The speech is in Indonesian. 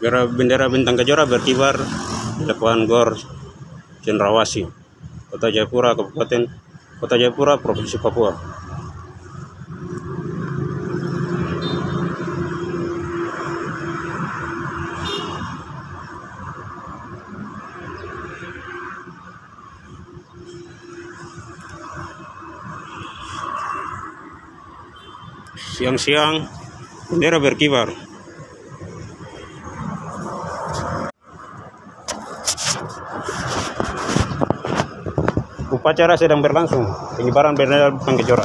Bendera, bendera bintang kejora berkibar di depan Gor Cendrawasih, Kota Jayapura, Kabupaten Kota Jayapura, Provinsi Papua. Siang-siang bendera berkibar. Upacara sedang berlangsung, pengibaran bendera kejora.